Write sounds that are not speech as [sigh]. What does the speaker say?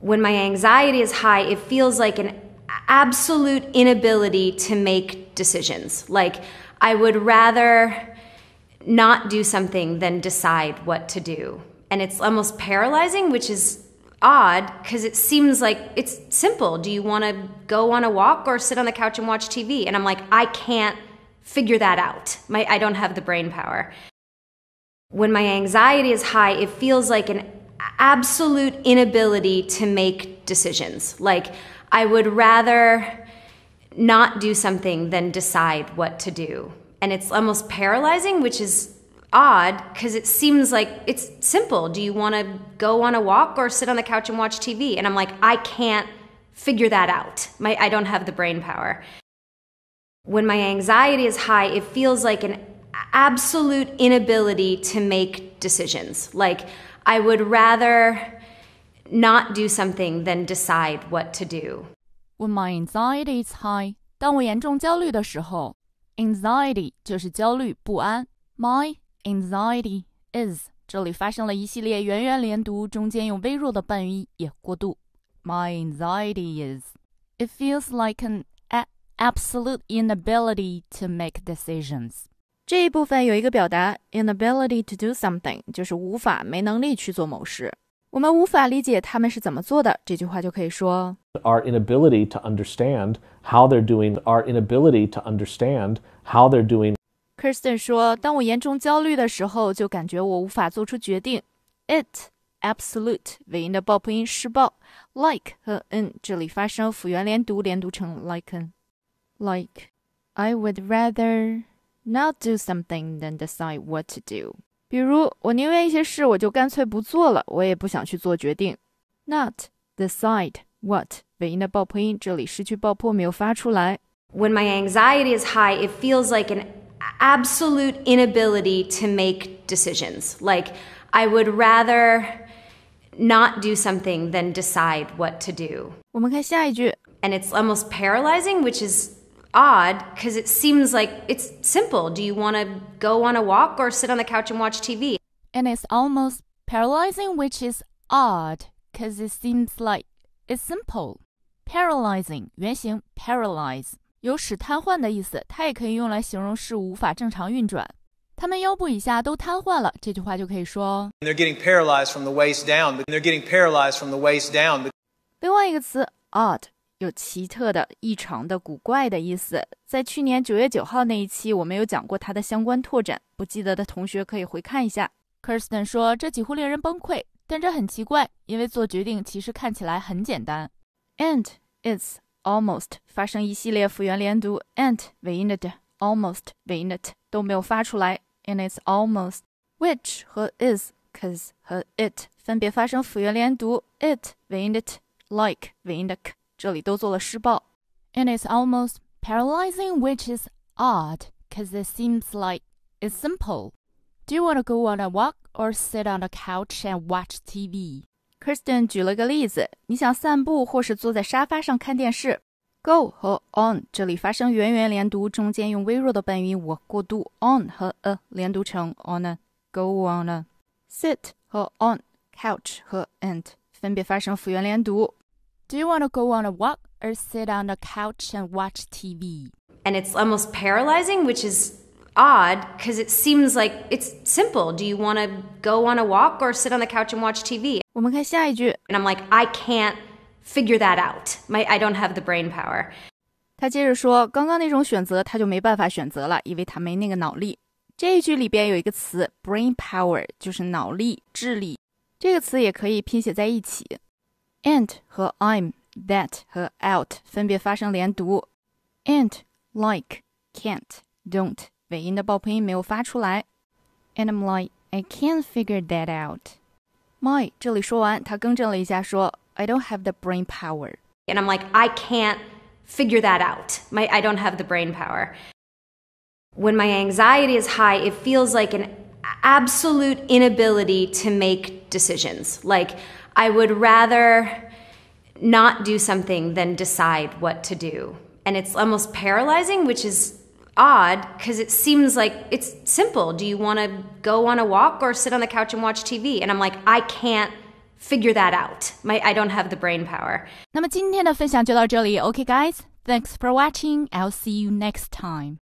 When my anxiety is high, it feels like an absolute inability to make decisions. Like I would rather not do something than decide what to do. And it's almost paralyzing, which is odd because it seems like it's simple. Do you want to go on a walk or sit on the couch and watch TV? And I'm like, I can't figure that out. My, I don't have the brain power. When my anxiety is high, it feels like an absolute inability to make decisions. Like I would rather not do something than decide what to do. And it's almost paralyzing, which is odd because it seems like it's simple. Do you want to go on a walk or sit on the couch and watch TV? And I'm like, I can't figure that out. My, I don't have the brain power. When my anxiety is high, it feels like an absolute inability to make decisions. Like, I would rather not do something than decide what to do. When my anxiety is high my anxiety is 这里发生了一系列元元连读，中间用微弱的半音也过渡。My anxiety is it feels like an absolute inability to make decisions. 这一部分有一个表达 inability to do something，就是无法、没能力去做某事。我们无法理解他们是怎么做的，这句话就可以说 Our inability to understand how they're doing. Our inability to understand how they're doing. Kirsten 说：“当我严重焦虑的时候，就感觉我无法做出决定。It absolute 尾音的爆破音失爆，like 和 n 这里发生辅元连读，连读成 like n。Like I would rather not do something than decide what to do。比如，我宁愿一些事我就干脆不做了，我也不想去做决定。Not decide what 尾音的爆破音，这里失去爆破没有发出来。When my anxiety is high, it feels like an absolute inability to make decisions. Like I would rather not do something than decide what to do. [laughs] 我们看下一句。And it's almost paralyzing, which is odd because it seems like it's simple. Do you want to go on a walk or sit on the couch and watch TV? And it's almost paralyzing, which is odd because it seems like it's simple. Paralyzing 原型 paralyze 有使瘫痪的意思，它也可以用来形容事物无法正常运转。他们腰部以下都瘫痪了，这句话就可以说 They're getting paralyzed from the waist down. They're getting paralyzed from the waist down. 另外一个词 odd 有奇特的、异常的、古怪的意思。在去年九月九号那一期，我们有讲过它的相关拓展，不记得的同学可以回看一下。Kirsten 说：“这几乎令人崩溃，但这很奇怪，因为做决定其实看起来很简单。” And it's almost 发生一系列辅元连读，and 尾音的的，almost 尾音的 t 都没有发出来。And it's almost which 和 is cause 和 it 分别发生辅元连读，it 尾音的 t like 尾音的 k。这里都做了失爆。And it's almost paralyzing, which is odd, because it seems like it's simple. Do you want to go on a walk or sit on the couch and watch TV? Kristen 举了个例子，你想散步或是坐在沙发上看电视。Go 和 on 这里发生元元连读，中间用微弱的半音，我过渡 on 和 a 连读成 on a go on a。Sit 和 on couch 和 and 分别发生辅元连读。do you want to go on a walk or sit on the couch and watch TV? And it's almost paralyzing, which is odd because it seems like it's simple. Do you want to go on a walk or sit on the couch and watch TV? 我们看下一句。And I'm like, I can't figure that out. My, I don't have the brain power. 他接着说，刚刚那种选择他就没办法选择了，因为他没那个脑力。这一句里边有一个词 brain power，就是脑力、智力。这个词也可以拼写在一起。 and 和 I'm、that 和 out 分别发生连读，and like can't don't 尾音的爆破音没有发出来，and I'm like I can't figure that out。My 这里说完，他更正了一下说 I don't have the brain power。And I'm like I can't figure that out. My I don't have the brain power. When my anxiety is high, it feels like an absolute inability to make decisions. Like I would rather not do something than decide what to do. And it's almost paralyzing, which is odd because it seems like it's simple. Do you want to go on a walk or sit on the couch and watch TV? And I'm like, I can't figure that out. My, I don't have the brain power. 那么今天的分享就到这里。OK, guys, thanks for watching. I'll see you next time.